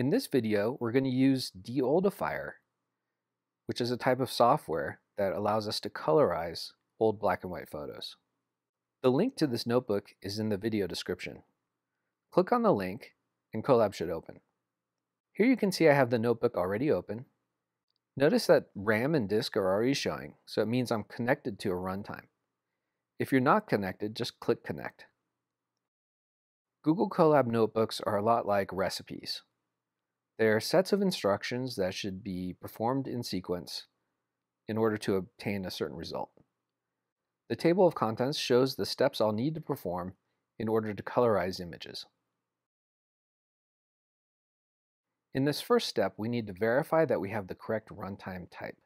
In this video, we're going to use Deoldifier, which is a type of software that allows us to colorize old black and white photos. The link to this notebook is in the video description. Click on the link and Colab should open. Here you can see I have the notebook already open. Notice that RAM and disk are already showing, so it means I'm connected to a runtime. If you're not connected, just click Connect. Google Colab notebooks are a lot like recipes. They are sets of instructions that should be performed in sequence in order to obtain a certain result. The table of contents shows the steps I'll need to perform in order to colorize images. In this first step, we need to verify that we have the correct runtime type.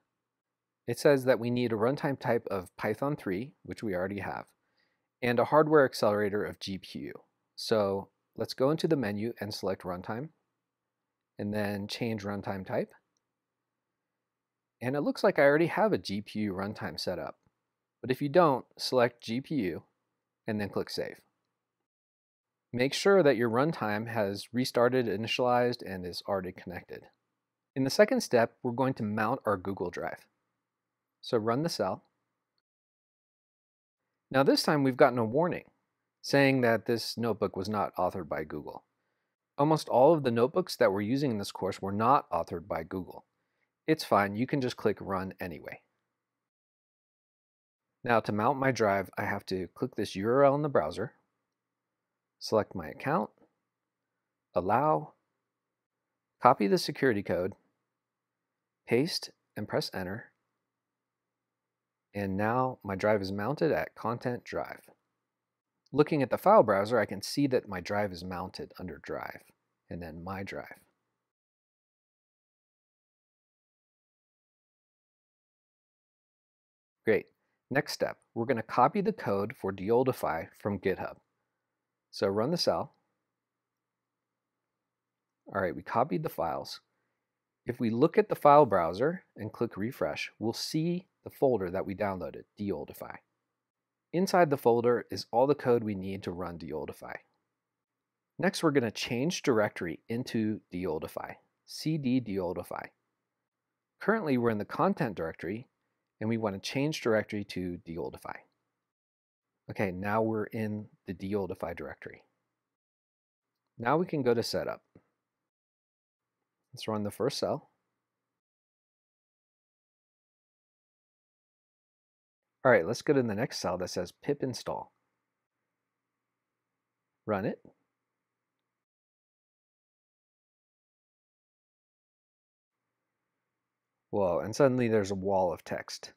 It says that we need a runtime type of Python 3, which we already have, and a hardware accelerator of GPU. So let's go into the menu and select runtime, and then change runtime type. And it looks like I already have a GPU runtime set up. But if you don't, select GPU, and then click Save. Make sure that your runtime has restarted, initialized, and is already connected. In the second step, we're going to mount our Google Drive. So run the cell. Now this time we've gotten a warning saying that this notebook was not authored by Google. Almost all of the notebooks that we're using in this course were not authored by Google. It's fine, you can just click run anyway. Now to mount my drive, I have to click this URL in the browser, select my account, allow, copy the security code, paste and press enter, and now my drive is mounted at Content Drive. Looking at the file browser, I can see that my drive is mounted under Drive, and then My Drive. Great. Next step, we're going to copy the code for Deoldify from GitHub. So run the cell. All right, we copied the files. If we look at the file browser and click refresh, we'll see the folder that we downloaded, Deoldify. Inside the folder is all the code we need to run Deoldify. Next, we're going to change directory into Deoldify, cd Deoldify. Currently, we're in the content directory, and we want to change directory to Deoldify. Okay, now we're in the Deoldify directory. Now we can go to setup. Let's run the first cell. All right, let's go to the next cell that says pip install. Run it. Whoa, and suddenly there's a wall of text.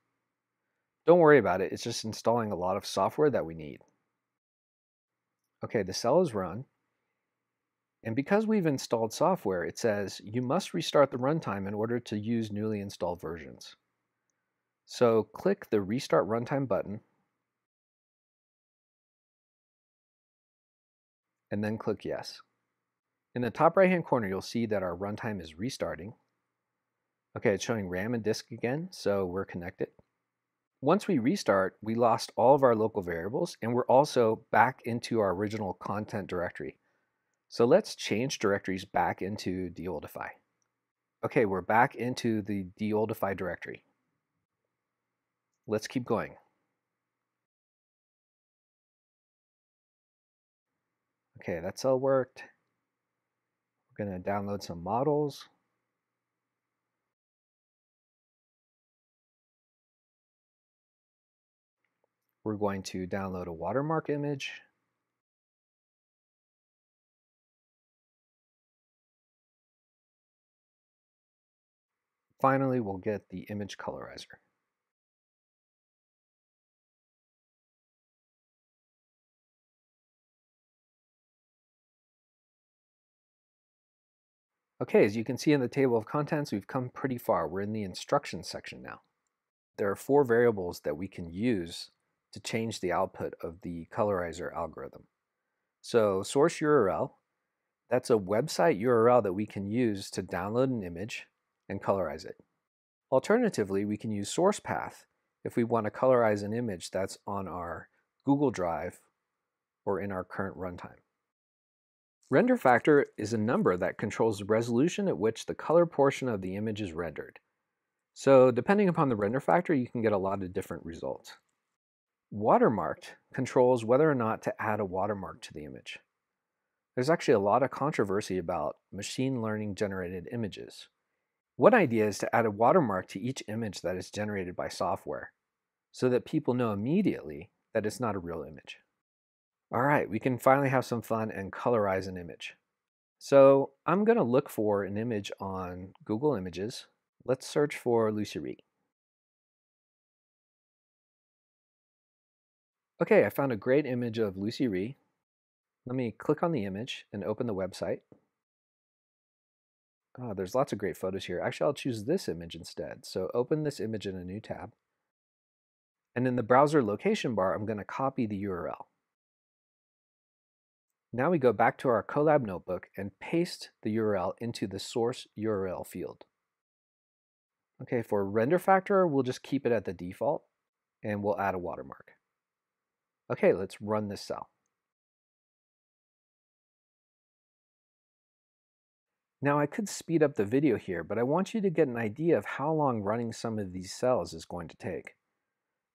Don't worry about it, it's just installing a lot of software that we need. Okay, the cell is run. And because we've installed software, it says you must restart the runtime in order to use newly installed versions. So click the Restart Runtime button, and then click Yes. In the top right hand corner, you'll see that our runtime is restarting. Okay, it's showing RAM and disk again, so we're connected. Once we restart, we lost all of our local variables and we're also back into our original content directory. So let's change directories back into Deoldify. Okay, we're back into the Deoldify directory. Let's keep going. Okay, that's all worked. We're going to download some models. We're going to download a watermark image. Finally, we'll get the image colorizer. Okay, as you can see in the table of contents, we've come pretty far. We're in the instructions section now. There are four variables that we can use to change the output of the colorizer algorithm. So source URL, that's a website URL that we can use to download an image and colorize it. Alternatively, we can use source path if we want to colorize an image that's on our Google Drive or in our current runtime. Render factor is a number that controls the resolution at which the color portion of the image is rendered. So depending upon the render factor, you can get a lot of different results. Watermarked controls whether or not to add a watermark to the image. There's actually a lot of controversy about machine learning generated images. One idea is to add a watermark to each image that is generated by software so that people know immediately that it's not a real image. All right, we can finally have some fun and colorize an image. So I'm going to look for an image on Google Images. Let's search for Lucy Rhee. Okay, I found a great image of Lucy Rhee. Let me click on the image and open the website. Oh, there's lots of great photos here. Actually, I'll choose this image instead. So open this image in a new tab. And in the browser location bar, I'm going to copy the URL. Now we go back to our Colab notebook and paste the URL into the source URL field. Okay, for render factor, we'll just keep it at the default and we'll add a watermark. Okay, let's run this cell. Now I could speed up the video here, but I want you to get an idea of how long running some of these cells is going to take,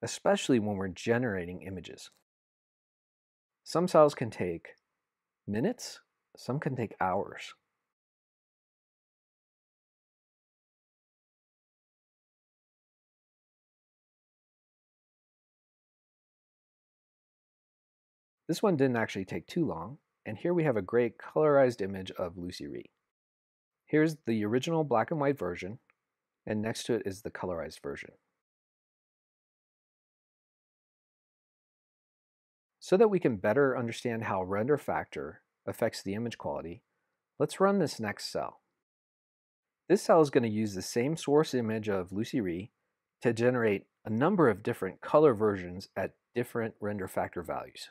especially when we're generating images. Some cells can take minutes, some can take hours. This one didn't actually take too long, and here we have a great colorized image of Lucy Rhee. Here's the original black and white version, and next to it is the colorized version. So that we can better understand how render factor affects the image quality, let's run this next cell. This cell is going to use the same source image of Lucy Rhee to generate a number of different color versions at different render factor values.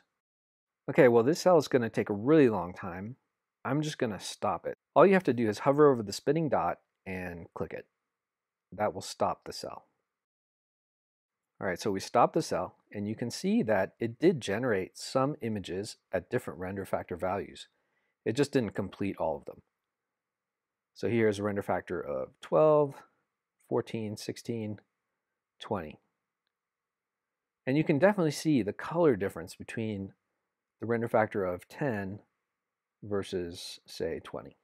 Okay, well this cell is going to take a really long time, I'm just going to stop it. All you have to do is hover over the spinning dot and click it. That will stop the cell. All right, so we stopped the cell and you can see that it did generate some images at different render factor values. It just didn't complete all of them. So here's a render factor of 12, 14, 16, 20. And you can definitely see the color difference between the render factor of 10 versus say 20.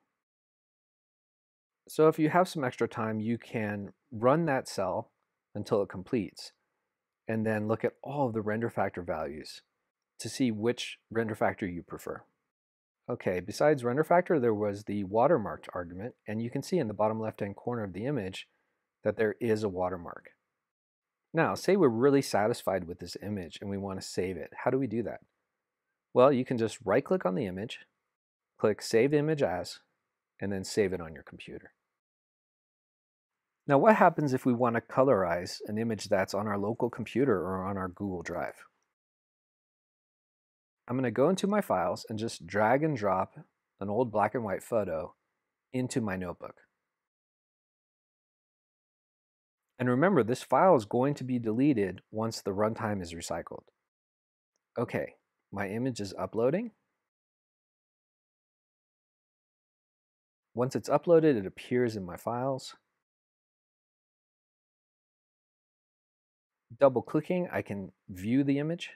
So if you have some extra time, you can run that cell until it completes and then look at all of the render factor values to see which render factor you prefer. Okay, besides render factor, there was the watermarked argument, and you can see in the bottom left-hand corner of the image that there is a watermark. Now, say we're really satisfied with this image and we want to save it. How do we do that? Well, you can just right-click on the image, Click Save Image As, and then save it on your computer. Now what happens if we want to colorize an image that's on our local computer or on our Google Drive? I'm going to go into my files and just drag and drop an old black and white photo into my notebook. And remember, this file is going to be deleted once the runtime is recycled. Okay, my image is uploading. Once it's uploaded, it appears in my files. Double clicking, I can view the image.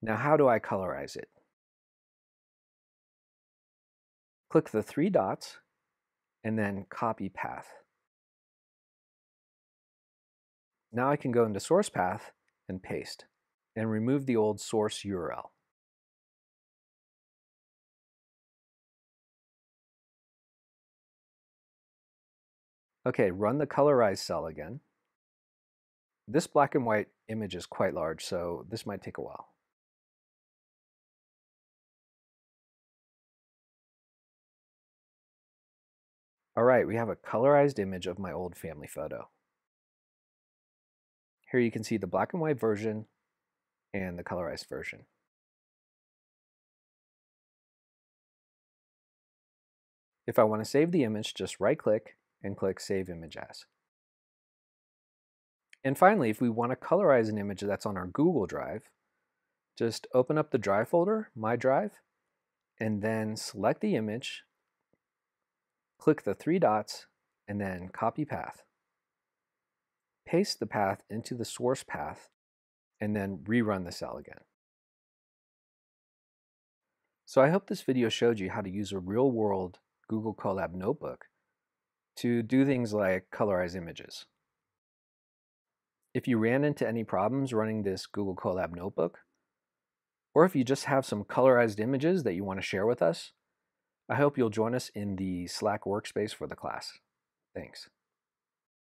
Now how do I colorize it? Click the three dots and then copy path. Now I can go into source path and paste and remove the old source URL. Okay, run the colorize cell again. This black and white image is quite large, so this might take a while. All right, we have a colorized image of my old family photo. Here you can see the black and white version and the colorized version. If I want to save the image, just right click and click Save Image As. And finally, if we want to colorize an image that's on our Google Drive, just open up the Drive folder, My Drive, and then select the image, click the three dots, and then copy path. Paste the path into the source path, and then rerun the cell again. So I hope this video showed you how to use a real-world Google Colab notebook to do things like colorize images. If you ran into any problems running this Google Colab notebook, or if you just have some colorized images that you want to share with us, I hope you'll join us in the Slack workspace for the class. Thanks.